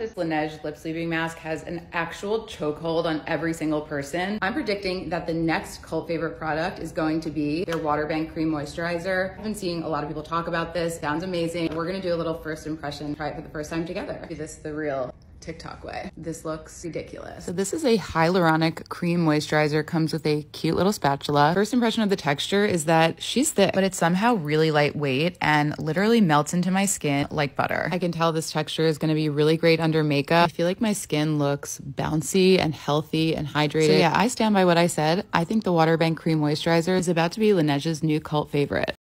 This Laneige lip sleeping mask has an actual chokehold on every single person. I'm predicting that the next cult favorite product is going to be their Water Bank Cream Moisturizer. I've been seeing a lot of people talk about this. Sounds amazing. We're gonna do a little first impression, try it for the first time together. Do this the real TikTok way. This looks ridiculous. So this is a hyaluronic cream moisturizer. Comes with a cute little spatula. First impression of the texture is that she's thick, but it's somehow really lightweight and literally melts into my skin like butter. I can tell this texture is gonna be really great under makeup. I feel like my skin looks bouncy and healthy and hydrated. So yeah, I stand by what I said. I think the Water Bank Cream Moisturizer is about to be Laneige's new cult favorite.